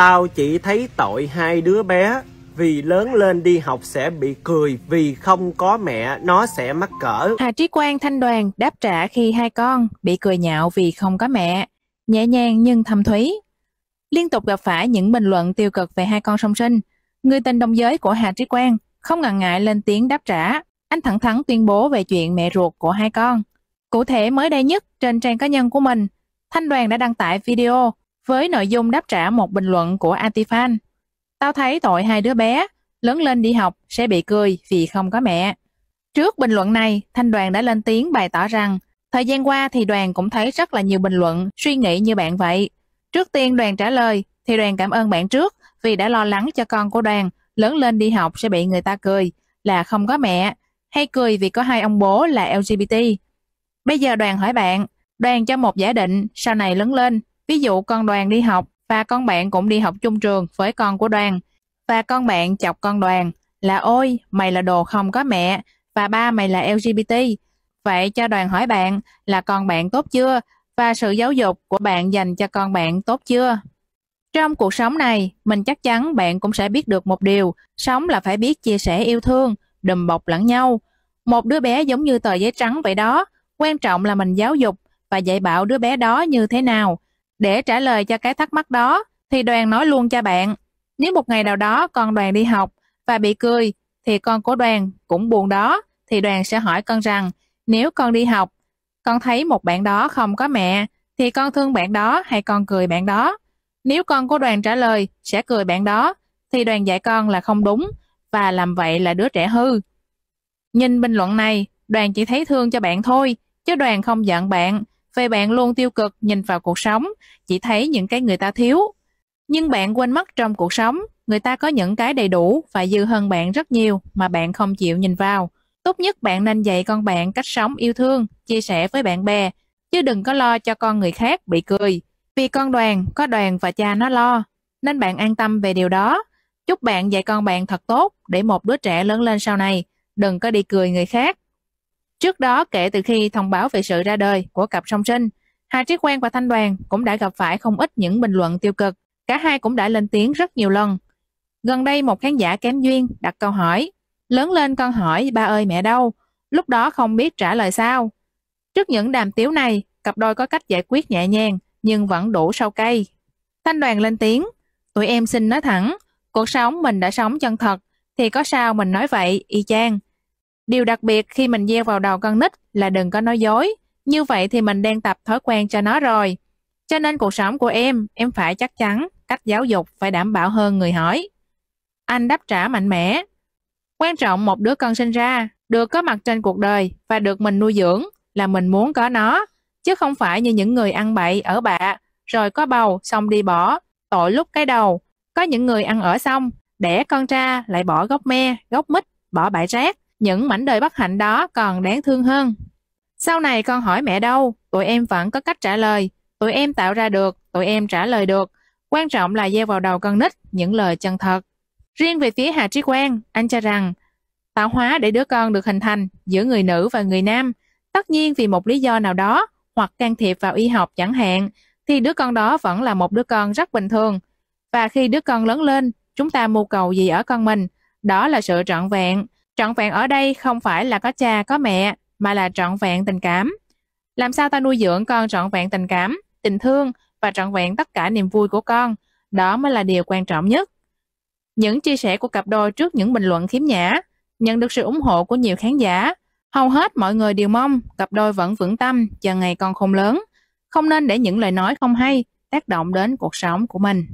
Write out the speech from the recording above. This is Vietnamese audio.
Tao chỉ thấy tội hai đứa bé vì lớn lên đi học sẽ bị cười vì không có mẹ nó sẽ mắc cỡ. Hà Trí Quang thanh đoàn đáp trả khi hai con bị cười nhạo vì không có mẹ, nhẹ nhàng nhưng thâm thúy. Liên tục gặp phải những bình luận tiêu cực về hai con song sinh, người tình đồng giới của Hà Trí Quang không ngần ngại lên tiếng đáp trả. Anh thẳng thắn tuyên bố về chuyện mẹ ruột của hai con. Cụ thể mới đây nhất trên trang cá nhân của mình, Thanh đoàn đã đăng tải video với nội dung đáp trả một bình luận của Antifan. Tao thấy tội hai đứa bé, lớn lên đi học sẽ bị cười vì không có mẹ. Trước bình luận này, Thanh đoàn đã lên tiếng bày tỏ rằng thời gian qua thì đoàn cũng thấy rất là nhiều bình luận suy nghĩ như bạn vậy. Trước tiên đoàn trả lời thì đoàn cảm ơn bạn trước vì đã lo lắng cho con của đoàn lớn lên đi học sẽ bị người ta cười là không có mẹ hay cười vì có hai ông bố là LGBT. Bây giờ đoàn hỏi bạn, đoàn cho một giả định sau này lớn lên, ví dụ con đoàn đi học và con bạn cũng đi học chung trường với con của đoàn và con bạn chọc con đoàn là ôi mày là đồ không có mẹ và ba mày là LGBT. Vậy cho đoàn hỏi bạn là con bạn tốt chưa và sự giáo dục của bạn dành cho con bạn tốt chưa? Trong cuộc sống này, mình chắc chắn bạn cũng sẽ biết được một điều, sống là phải biết chia sẻ yêu thương, đùm bọc lẫn nhau. Một đứa bé giống như tờ giấy trắng vậy đó, quan trọng là mình giáo dục và dạy bảo đứa bé đó như thế nào. Để trả lời cho cái thắc mắc đó, thì đoàn nói luôn cho bạn, nếu một ngày nào đó con đoàn đi học và bị cười, thì con của đoàn cũng buồn đó, thì đoàn sẽ hỏi con rằng, nếu con đi học, con thấy một bạn đó không có mẹ, thì con thương bạn đó hay con cười bạn đó? Nếu con của đoàn trả lời sẽ cười bạn đó, thì đoàn dạy con là không đúng và làm vậy là đứa trẻ hư. Nhìn bình luận này, đoàn chỉ thấy thương cho bạn thôi, chứ đoàn không giận bạn, về bạn luôn tiêu cực nhìn vào cuộc sống, chỉ thấy những cái người ta thiếu. Nhưng bạn quên mất trong cuộc sống, người ta có những cái đầy đủ và dư hơn bạn rất nhiều mà bạn không chịu nhìn vào. Tốt nhất bạn nên dạy con bạn cách sống yêu thương, chia sẻ với bạn bè, chứ đừng có lo cho con người khác bị cười. Vì con đoàn, có đoàn và cha nó lo, nên bạn an tâm về điều đó. Chúc bạn dạy con bạn thật tốt để một đứa trẻ lớn lên sau này, đừng có đi cười người khác. Trước đó, kể từ khi thông báo về sự ra đời của cặp song sinh, Hà Trí Quang và Thanh Đoàn cũng đã gặp phải không ít những bình luận tiêu cực. Cả hai cũng đã lên tiếng rất nhiều lần. Gần đây một khán giả kém duyên đặt câu hỏi, lớn lên con hỏi ba ơi mẹ đâu, lúc đó không biết trả lời sao. Trước những đàm tiếu này, cặp đôi có cách giải quyết nhẹ nhàng, nhưng vẫn đủ sâu cây. Thanh đoàn lên tiếng, tụi em xin nói thẳng, cuộc sống mình đã sống chân thật, thì có sao mình nói vậy, y chang. Điều đặc biệt khi mình gieo vào đầu con nít là đừng có nói dối, như vậy thì mình đang tập thói quen cho nó rồi. Cho nên cuộc sống của em, em phải chắc chắn, cách giáo dục phải đảm bảo hơn người hỏi. Anh đáp trả mạnh mẽ. Quan trọng một đứa con sinh ra, được có mặt trên cuộc đời và được mình nuôi dưỡng là mình muốn có nó, chứ không phải như những người ăn bậy ở bạ, rồi có bầu xong đi bỏ, tội lúc cái đầu. Có những người ăn ở xong, đẻ con ra lại bỏ gốc me, gốc mít, bỏ bãi rác. Những mảnh đời bất hạnh đó còn đáng thương hơn. Sau này con hỏi mẹ đâu, tụi em vẫn có cách trả lời. Tụi em tạo ra được, tụi em trả lời được. Quan trọng là gieo vào đầu con nít những lời chân thật. Riêng về phía Hà Trí Quang, anh cho rằng tạo hóa để đứa con được hình thành giữa người nữ và người nam. Tất nhiên vì một lý do nào đó hoặc can thiệp vào y học chẳng hạn, thì đứa con đó vẫn là một đứa con rất bình thường. Và khi đứa con lớn lên, chúng ta mưu cầu gì ở con mình? Đó là sự trọn vẹn. Trọn vẹn ở đây không phải là có cha, có mẹ, mà là trọn vẹn tình cảm. Làm sao ta nuôi dưỡng con trọn vẹn tình cảm, tình thương và trọn vẹn tất cả niềm vui của con? Đó mới là điều quan trọng nhất. Những chia sẻ của cặp đôi trước những bình luận khiếm nhã nhận được sự ủng hộ của nhiều khán giả Hầu hết mọi người đều mong cặp đôi vẫn vững tâm chờ ngày con không lớn, không nên để những lời nói không hay tác động đến cuộc sống của mình.